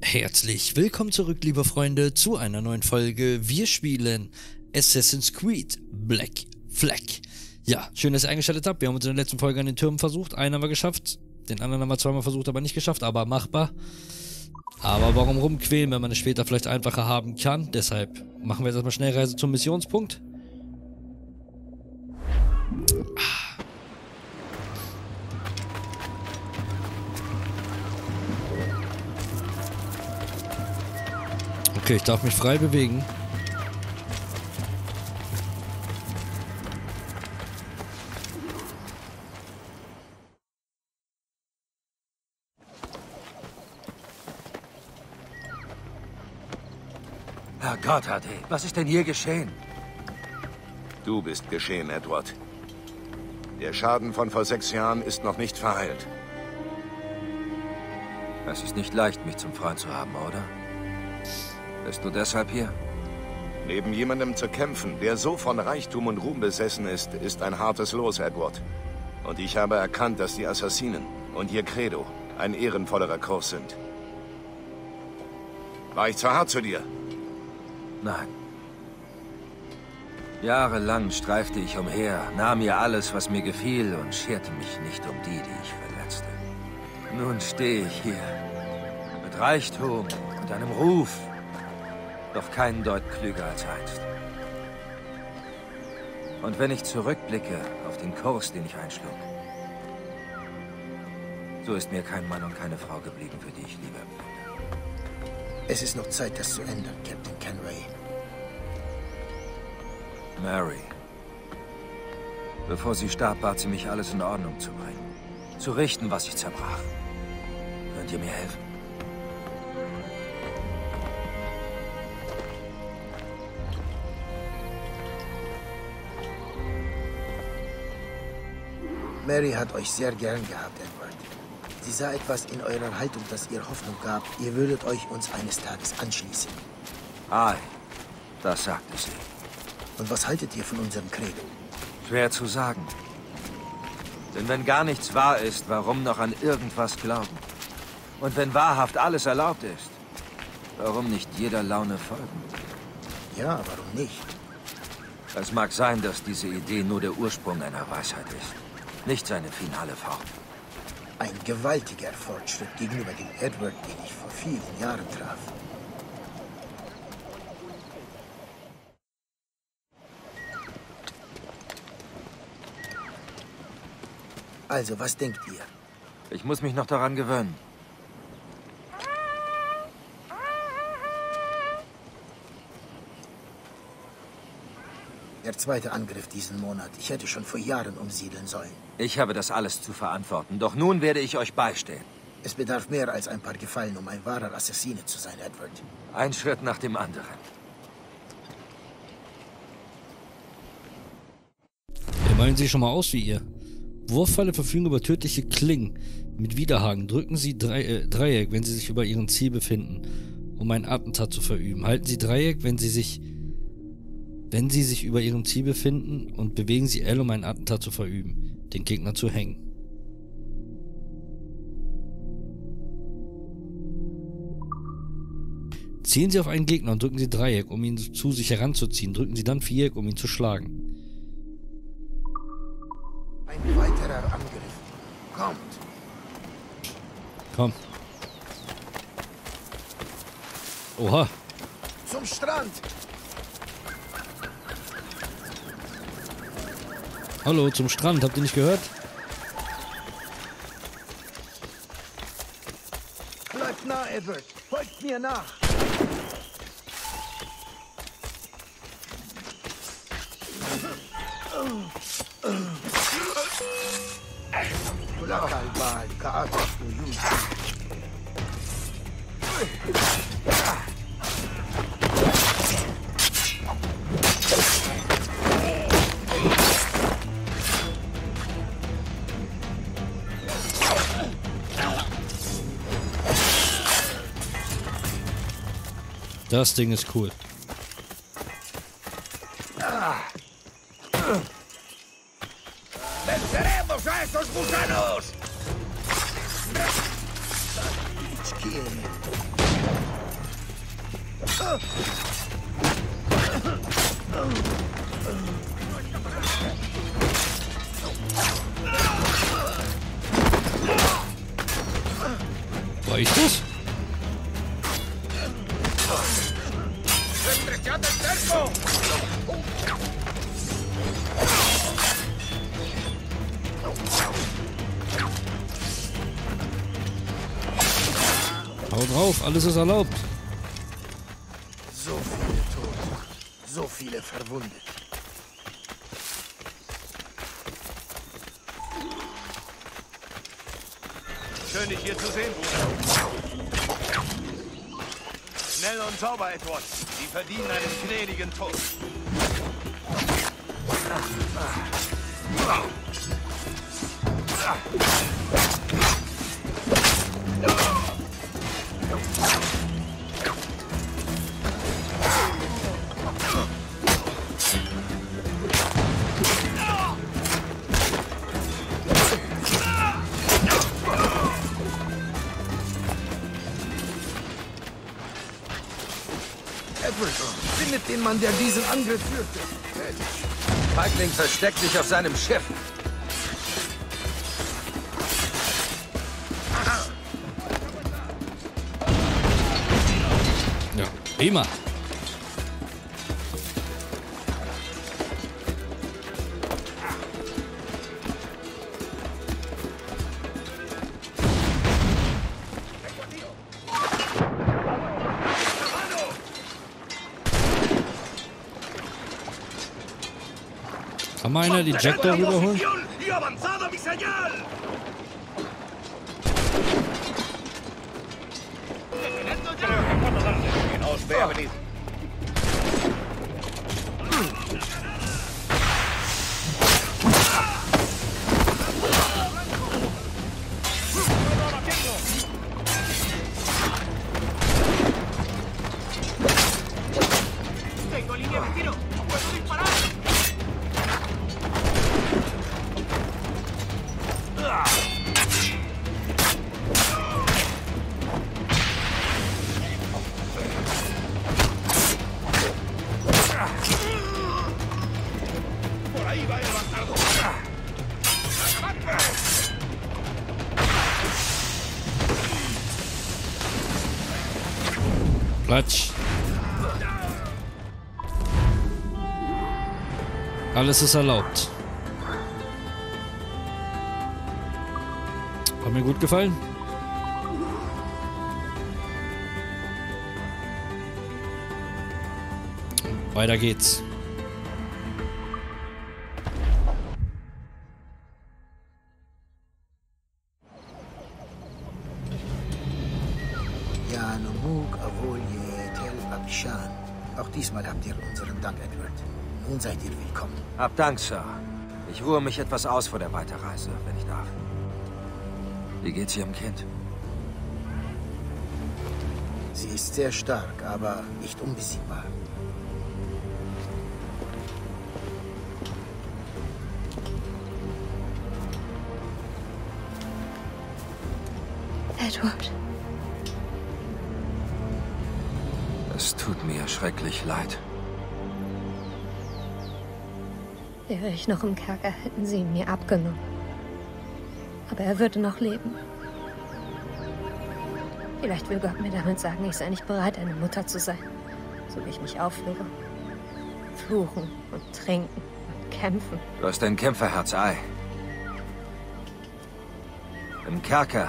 Herzlich willkommen zurück, liebe Freunde, zu einer neuen Folge. Wir spielen Assassin's Creed Black Flag. Ja, schön, dass ihr eingeschaltet habt. Wir haben uns in der letzten Folge an den Türmen versucht. Einen haben wir geschafft, den anderen haben wir zweimal versucht, aber nicht geschafft, aber machbar. Aber warum rumquälen, wenn man es später vielleicht einfacher haben kann? Deshalb machen wir jetzt erstmal Schnellreise zum Missionspunkt. Okay, ich darf mich frei bewegen. Herr Gotthard, was ist denn hier geschehen? Du bist geschehen, Edward. Der Schaden von vor sechs Jahren ist noch nicht verheilt. Es ist nicht leicht, mich zum Freund zu haben, oder? Bist du deshalb hier? Neben jemandem zu kämpfen, der so von Reichtum und Ruhm besessen ist, ist ein hartes Los, Edward. Und ich habe erkannt, dass die Assassinen und ihr Credo ein ehrenvollerer Kurs sind. War ich zu hart zu dir? Nein. Jahrelang streifte ich umher, nahm mir alles, was mir gefiel und scherte mich nicht um die, die ich verletzte. Nun stehe ich hier. Mit Reichtum und einem Ruf doch keinen Deut klüger als einst. Und wenn ich zurückblicke auf den Kurs, den ich einschlug, so ist mir kein Mann und keine Frau geblieben, für die ich Liebe. Es ist noch Zeit, das zu ändern, Captain Kenray. Mary. Bevor sie starb, bat sie mich, alles in Ordnung zu bringen. Zu richten, was ich zerbrach. Könnt ihr mir helfen? Mary hat euch sehr gern gehabt, Edward. Sie sah etwas in eurer Haltung, das ihr Hoffnung gab, ihr würdet euch uns eines Tages anschließen. Ei, das sagte sie. Und was haltet ihr von unserem Credo? Schwer zu sagen. Denn wenn gar nichts wahr ist, warum noch an irgendwas glauben? Und wenn wahrhaft alles erlaubt ist, warum nicht jeder Laune folgen? Ja, warum nicht? Es mag sein, dass diese Idee nur der Ursprung einer Weisheit ist nicht seine finale Form. Ein gewaltiger Fortschritt gegenüber dem Edward, den ich vor vielen Jahren traf. Also, was denkt ihr? Ich muss mich noch daran gewöhnen. Der zweite Angriff diesen Monat. Ich hätte schon vor Jahren umsiedeln sollen. Ich habe das alles zu verantworten. Doch nun werde ich euch beistehen. Es bedarf mehr als ein paar Gefallen, um ein wahrer Assassine zu sein, Edward. Ein Schritt nach dem anderen. Wir malen sie schon mal aus wie ihr. Wurffalle verfügen über tödliche Klingen mit Widerhaken. Drücken Sie Drei äh, Dreieck, wenn Sie sich über Ihrem Ziel befinden, um ein Attentat zu verüben. Halten Sie Dreieck, wenn Sie sich wenn Sie sich über Ihrem Ziel befinden und bewegen Sie L, um ein Attentat zu verüben, den Gegner zu hängen. Zielen Sie auf einen Gegner und drücken Sie Dreieck, um ihn zu sich heranzuziehen. Drücken Sie dann Viereck, um ihn zu schlagen. Ein weiterer Angriff. Kommt. Komm. Oha. Zum Strand. Hallo, zum Strand. Habt ihr nicht gehört? Bleibt nah, Edward. Folgt mir nach. Das Ding ist cool. ¡Venceremos a ich das? Hau drauf, alles ist erlaubt. So viele Tote, so viele verwundet. Schön, dich hier zu sehen, Bruder. Sauber, Edward. Sie verdienen einen gnädigen Tod. Edward, den Mann, der diesen Angriff führte. Feigling versteckt sich auf seinem Schiff. Ja, prima. Einer die Jack da rüberholen? ¡Y avanzada Alles ist erlaubt. Hat mir gut gefallen. Weiter geht's. Hab Dank, Sir. Ich ruhe mich etwas aus vor der Weiterreise, wenn ich darf. Wie geht's Ihrem Kind? Sie ist sehr stark, aber nicht unbesiegbar. Edward, Es tut mir schrecklich leid. Wäre ich noch im Kerker, hätten sie ihn mir abgenommen. Aber er würde noch leben. Vielleicht will Gott mir damit sagen, ich sei nicht bereit, eine Mutter zu sein. So wie ich mich aufführe. Fluchen und trinken und kämpfen. Du hast ein Kämpferherz, Ei. Im Kerker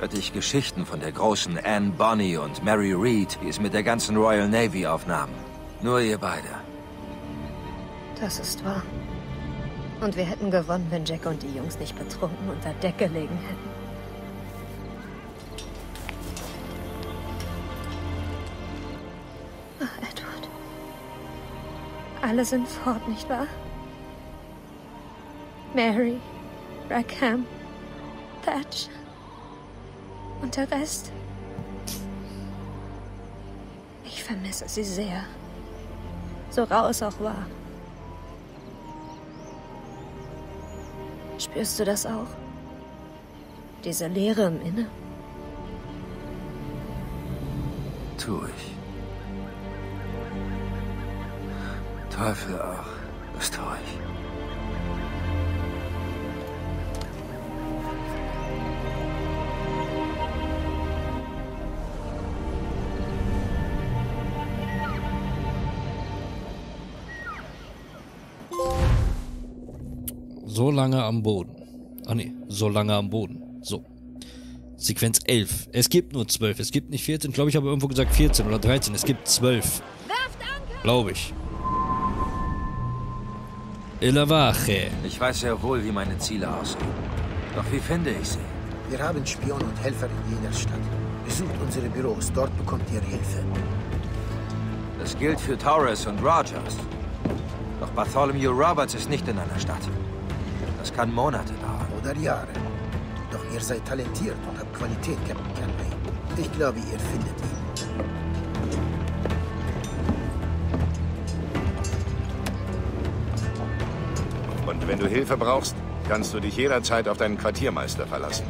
hörte ich Geschichten von der großen Anne Bonny und Mary Read, die es mit der ganzen Royal Navy aufnahmen. Nur ihr beide. Das ist wahr. Und wir hätten gewonnen, wenn Jack und die Jungs nicht betrunken unter Deck gelegen hätten. Ach, Edward. Alle sind fort, nicht wahr? Mary, Rackham, Thatch und der Rest. Ich vermisse sie sehr. So rau es auch war. Spürst du das auch? Diese Leere im Inne? tu ich. Teufel auch, das tue ich. Lange am Boden. Ah ne, so lange am Boden. So. Sequenz 11. Es gibt nur 12. Es gibt nicht 14. Glaube ich, habe irgendwo gesagt 14 oder 13. Es gibt 12. Glaube ich. Ilavache. Ich weiß sehr wohl, wie meine Ziele aussehen. Doch wie finde ich sie? Wir haben Spione und Helfer in jeder Stadt. Besucht unsere Büros, dort bekommt ihr Hilfe. Das gilt für Torres und Rogers. Doch Bartholomew Roberts ist nicht in einer Stadt. Das kann Monate dauern. Oder Jahre. Doch ihr seid talentiert und habt Qualität, Captain Canway. Ich glaube, ihr findet ihn. Und wenn du Hilfe brauchst, kannst du dich jederzeit auf deinen Quartiermeister verlassen.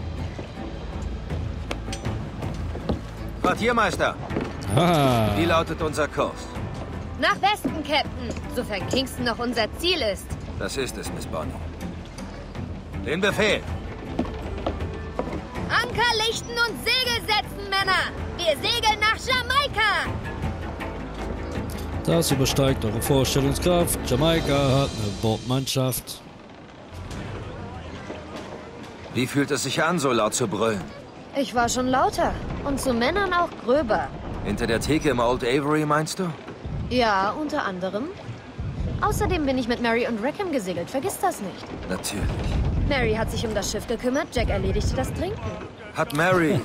Quartiermeister, Ah. wie lautet unser Kurs? Nach Westen, Captain. Sofern Kingston noch unser Ziel ist. Das ist es, Miss Bonnie. Den Befehl. Anker lichten und Segel setzen, Männer. Wir segeln nach Jamaika. Das übersteigt eure Vorstellungskraft. Jamaika hat eine Bordmannschaft. Wie fühlt es sich an, so laut zu brüllen? Ich war schon lauter. Und zu Männern auch gröber. Hinter der Theke im Old Avery, meinst du? Ja, unter anderem. Außerdem bin ich mit Mary und Rackham gesegelt. Vergiss das nicht. Natürlich. Mary hat sich um das Schiff gekümmert. Jack erledigte das Trinken. Hat Mary...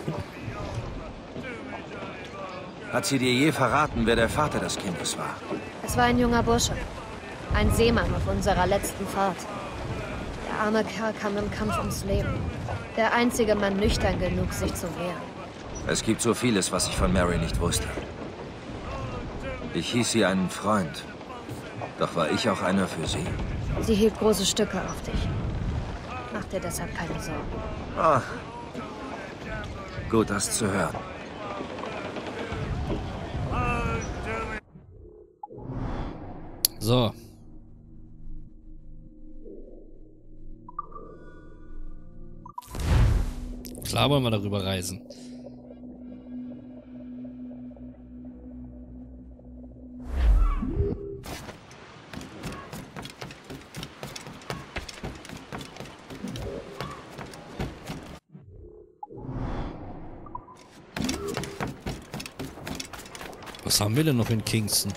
Hat sie dir je verraten, wer der Vater des Kindes war? Es war ein junger Bursche. Ein Seemann auf unserer letzten Fahrt. Der arme Kerl kam im Kampf ums Leben. Der einzige Mann nüchtern genug, sich zu wehren. Es gibt so vieles, was ich von Mary nicht wusste. Ich hieß sie einen Freund. Doch war ich auch einer für sie. Sie hielt große Stücke auf dich. Mach dir deshalb keine Sorgen. Ach. Gut, das zu hören. So. Klar wollen wir darüber reisen. Was haben wir denn noch in Kingston?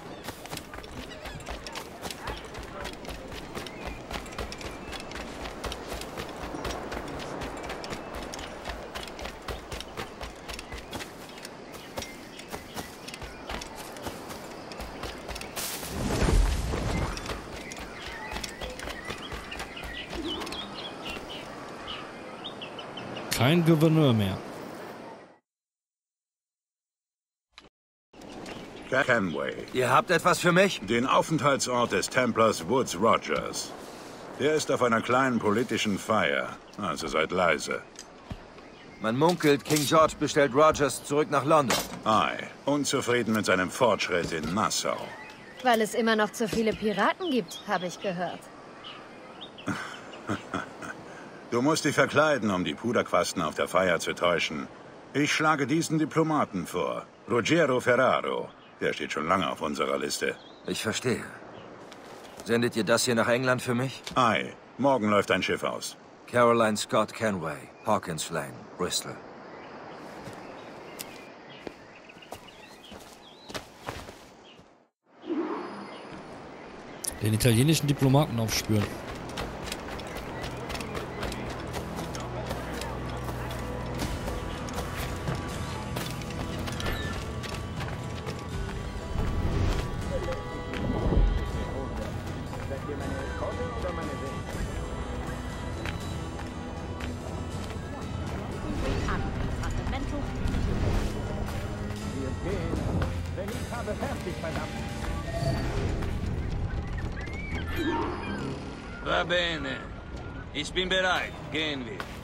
Kein Gouverneur mehr. Canway, Ihr habt etwas für mich? den Aufenthaltsort des Templars Woods Rogers. Der ist auf einer kleinen politischen Feier, also seid leise. Man munkelt, King George bestellt Rogers zurück nach London. Ei, unzufrieden mit seinem Fortschritt in Nassau. Weil es immer noch zu viele Piraten gibt, habe ich gehört. Du musst dich verkleiden, um die Puderquasten auf der Feier zu täuschen. Ich schlage diesen Diplomaten vor. Ruggiero Ferraro. Der steht schon lange auf unserer Liste. Ich verstehe. Sendet ihr das hier nach England für mich? Ei, morgen läuft ein Schiff aus. Caroline Scott Kenway, Hawkins Lane, Bristol. Den italienischen Diplomaten aufspüren. Va bene. Ich bin bereit. Gehen wir.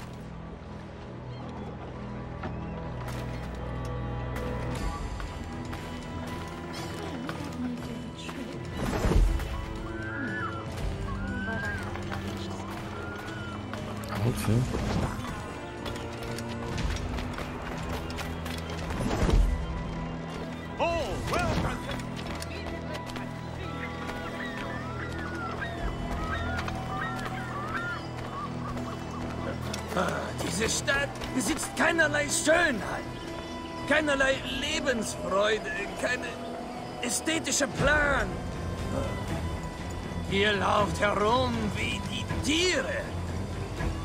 Schönheit, keinerlei Lebensfreude, keine ästhetische Plan. Hier lauft herum wie die Tiere,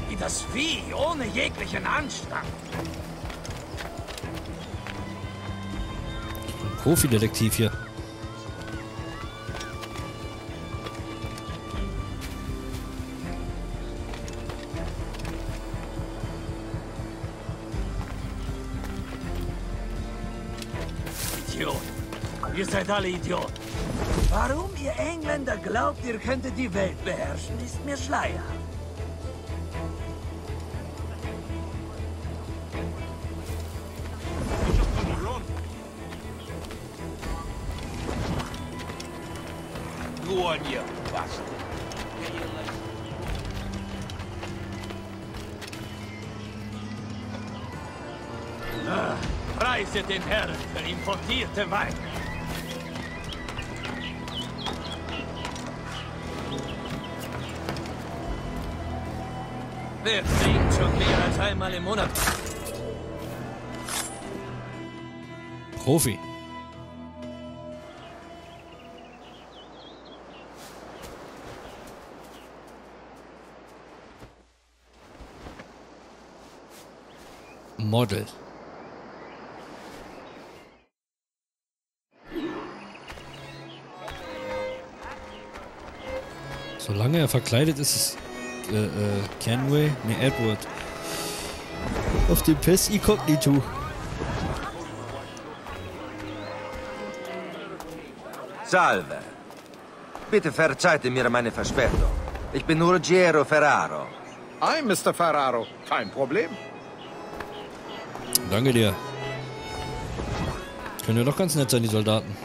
wie das Vieh ohne jeglichen Anstand. Profidetektiv hier. Seid alle Idioten. Warum ihr Engländer glaubt, ihr könntet die Welt beherrschen, ist mir schleierhaft. Nur ihr was? Preise den Herrn für importierte Weine. Wer trinkt schon mehr als einmal im Monat? Profi. Model. Solange er verkleidet ist, ist äh, äh, Kenway, ne Edward. Auf dem Pass Incognito. Salve. Bitte verzeiht mir meine Verspätung. Ich bin Ruggiero Ferraro. Hi, Mr. Ferraro. Kein Problem. Danke dir. Können ja doch ganz nett sein, die Soldaten.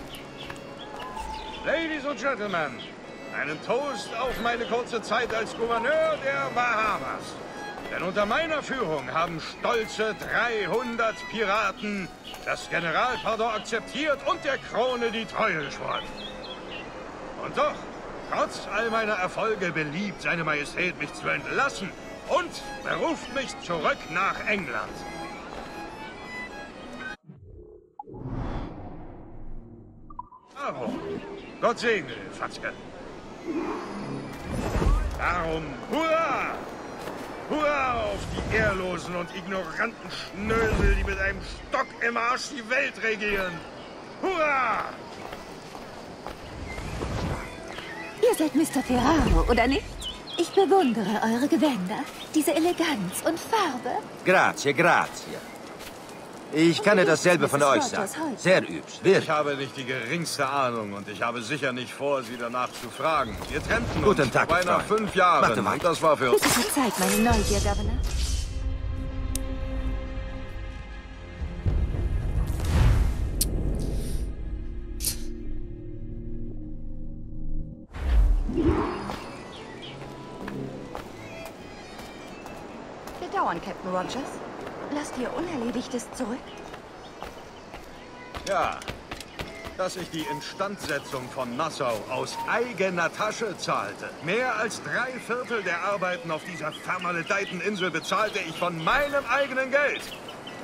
Ladies and Gentlemen, einen Toast auf meine kurze Zeit als Gouverneur der Bahamas. Denn unter meiner Führung haben stolze 300 Piraten das Generalpardon akzeptiert und der Krone die Treue geschworen. Und doch, trotz all meiner Erfolge beliebt seine Majestät mich zu entlassen und beruft mich zurück nach England. Darum, Gott segne, Fatzke. Darum, hurra! Hurra auf die ehrlosen und ignoranten Schnösel, die mit einem Stock im Arsch die Welt regieren! Hurra! Ihr seid Mr. Ferraro, oder nicht? Ich bewundere eure Gewänder, diese Eleganz und Farbe. Grazie, grazie. Ich kann dir dasselbe von euch sagen. Sehr hübsch, Ich habe nicht die geringste Ahnung und ich habe sicher nicht vor, Sie danach zu fragen. Wir trennten Guten uns Tag, vor beinahe Freund. fünf Jahren Warte mal. und das war für uns... Bitte verzeiht meine Neugier, Governor. Dass ich die Instandsetzung von Nassau aus eigener Tasche zahlte. Mehr als drei Viertel der Arbeiten auf dieser vermaledeiten Insel bezahlte ich von meinem eigenen Geld.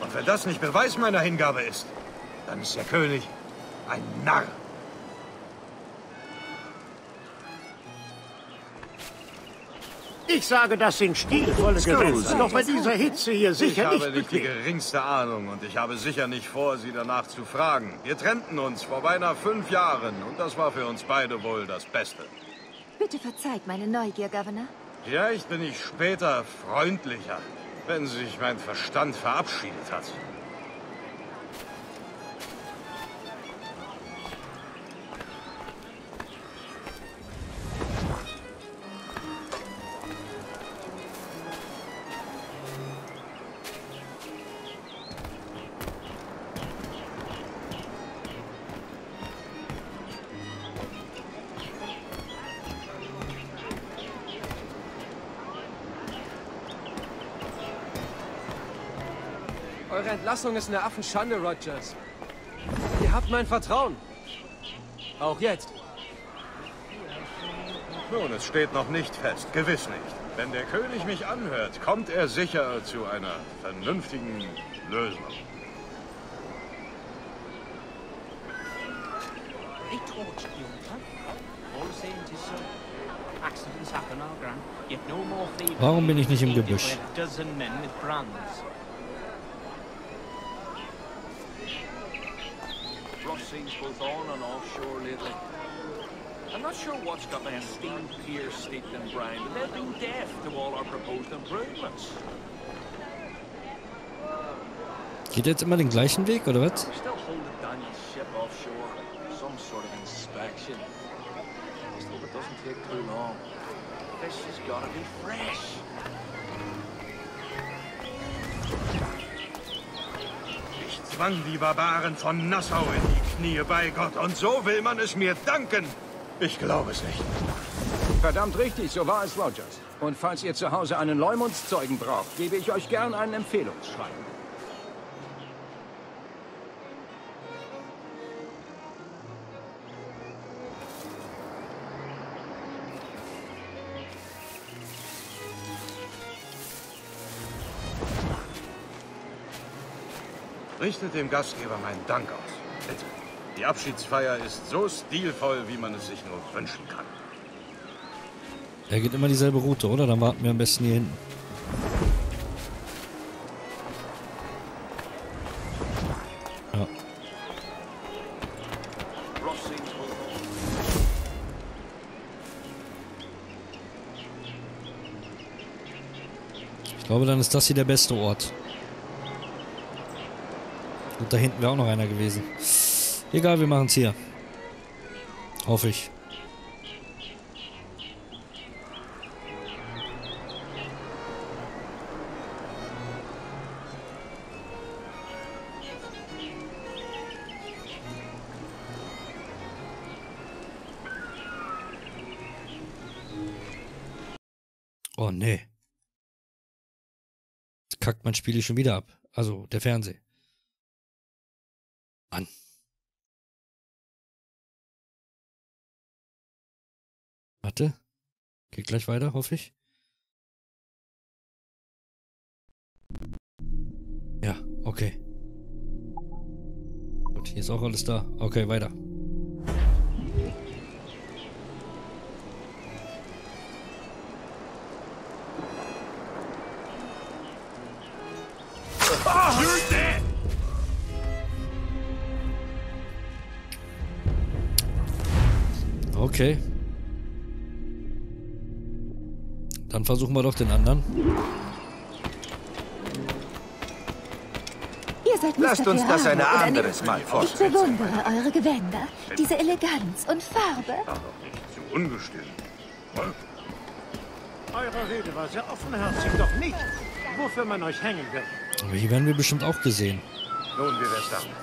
Und wenn das nicht Beweis meiner Hingabe ist, dann ist der König ein Narr. Ich sage, das sind stilvolle Gewänder. Doch bei dieser Hitze hier Ich sicher habe nicht nicht die geringste Ahnung und ich habe sicher nicht vor, Sie danach zu fragen. Wir trennten uns vor beinahe fünf Jahren und das war für uns beide wohl das Beste. Bitte verzeiht meine Neugier, Governor. Vielleicht bin ich später freundlicher, wenn sich mein Verstand verabschiedet hat. Eure Entlassung ist eine Affenschande, Rogers. Ihr habt mein Vertrauen. Auch jetzt. Nun, es steht noch nicht fest. Gewiss nicht. Wenn der König mich anhört, kommt er sicher zu einer vernünftigen Lösung. Warum bin ich nicht im Gebüsch? I'm not sure what's got their steam pier steeped in brine, but they've been deaf to all our proposed improvements. Geht jetzt immer den gleichen Weg, oder was? We're still holding Daniel's ship offshore. Some sort of inspection. Just hope it doesn't take too long. Fish has gotta be fresh. Ich zwang die Barbaren von Nassau in die Knie bei Gott und so will man es mir danken. Ich glaube es nicht. Verdammt richtig, so war es, Rogers. Und falls ihr zu Hause einen Leumundszeugen braucht, gebe ich euch gern einen Empfehlungsschreiben. Richtet dem Gastgeber meinen Dank aus. Bitte. Die Abschiedsfeier ist so stilvoll, wie man es sich nur wünschen kann. Er geht immer dieselbe Route, oder? Dann warten wir am besten hier hinten. Ja. Ich glaube, dann ist das hier der beste Ort. Und da hinten wäre auch noch einer gewesen. Egal, wir machen es hier. Hoffe ich. Oh nee. Kackt mein Spiel schon wieder ab. Also der Fernseher. Mann. Warte. Geht gleich weiter, hoffe ich. Ja, okay. Gut, hier ist auch alles da. Okay, weiter. Okay. Versuchen wir doch den anderen. Ihr seid Mr. Lasst uns das ein anderes nicht? Mal Ich fortsetzen. bewundere eure Gewänder, diese Eleganz und Farbe. Zu ungestüm. Eure Rede war sehr offenherzig, doch nicht, wofür man euch hängen will. Aber hier werden wir bestimmt auch gesehen. Nun, wie wär's damit?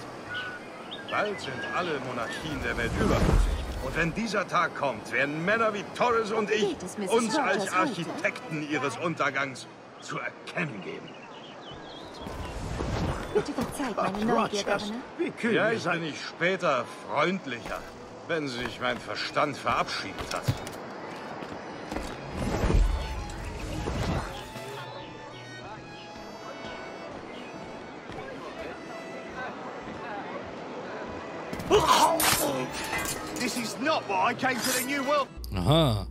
Bald sind alle Monarchien der Welt überflüssig. Und wenn dieser Tag kommt, werden Männer wie Torres und ich uns als? Architekten ihres Untergangs zu erkennen geben. Bitte verzeiht meine Neugier, Governor. Wie kühl ihr Vielleicht seid. bin ich später freundlicher, wenn sich mein Verstand verabschiedet hat. Aha.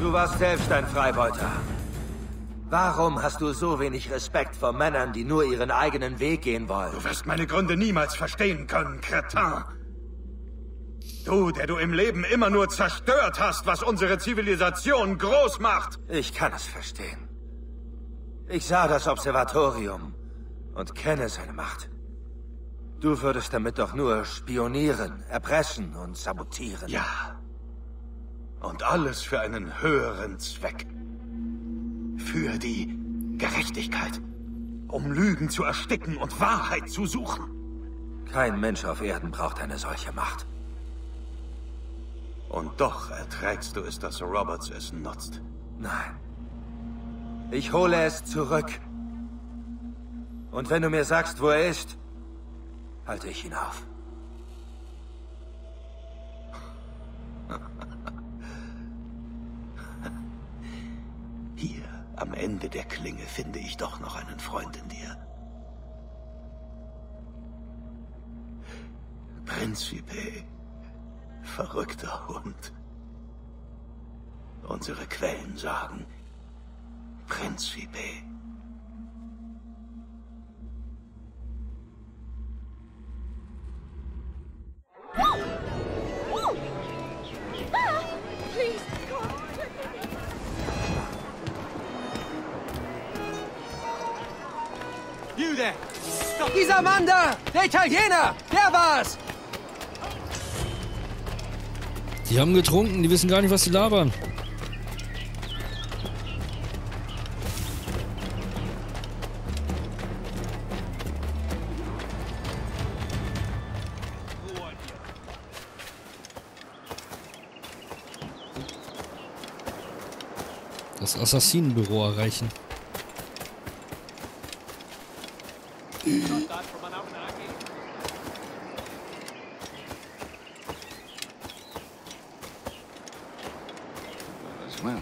Du warst selbst ein Freibeuter. Warum hast du so wenig Respekt vor Männern, die nur ihren eigenen Weg gehen wollen? Du wirst meine Gründe niemals verstehen können, Cretin. Du, der du im Leben immer nur zerstört hast, was unsere Zivilisation groß macht. Ich kann es verstehen. Ich sah das Observatorium und kenne seine Macht. Du würdest damit doch nur spionieren, erpressen und sabotieren. Ja. Und alles für einen höheren Zweck. Für die Gerechtigkeit. Um Lügen zu ersticken und Wahrheit zu suchen. Kein Mensch auf Erden braucht eine solche Macht. Und doch erträgst du es, dass Roberts es nutzt. Nein. Ich hole es zurück. Und wenn du mir sagst, wo er ist, halte ich ihn auf. Hier, am Ende der Klinge, finde ich doch noch einen Freund in dir. Principe, verrückter Hund. Unsere Quellen sagen, Principe. Da! Der Italiener! Der war's! Die haben getrunken, die wissen gar nicht, was sie labern. Das Assassinenbüro erreichen. Well,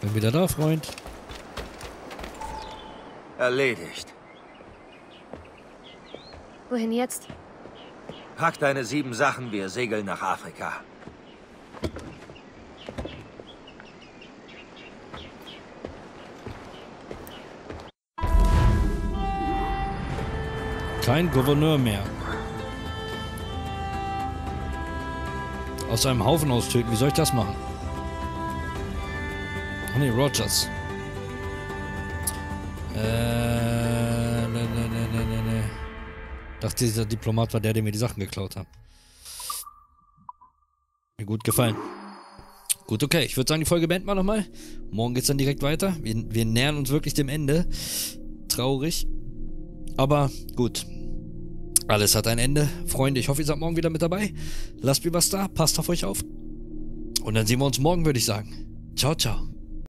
Bin wieder da, Freund. Erledigt. Wohin jetzt? Pack deine sieben Sachen, wir segeln nach Afrika. Kein Gouverneur mehr. Aus einem Haufen austöten. Wie soll ich das machen? Ach nee, Rogers. Äh, ne, ne, ne, ne, ne, ne. Dachte, dieser Diplomat war der, der mir die Sachen geklaut hat. Mir gut gefallen. Gut, okay. Ich würde sagen, die Folge beenden wir nochmal. Morgen geht's dann direkt weiter. Wir, wir nähern uns wirklich dem Ende. Traurig. Aber gut. Alles hat ein Ende. Freunde, ich hoffe, ihr seid morgen wieder mit dabei. Lasst mir was da. Passt auf euch auf. Und dann sehen wir uns morgen, würde ich sagen. Ciao, ciao.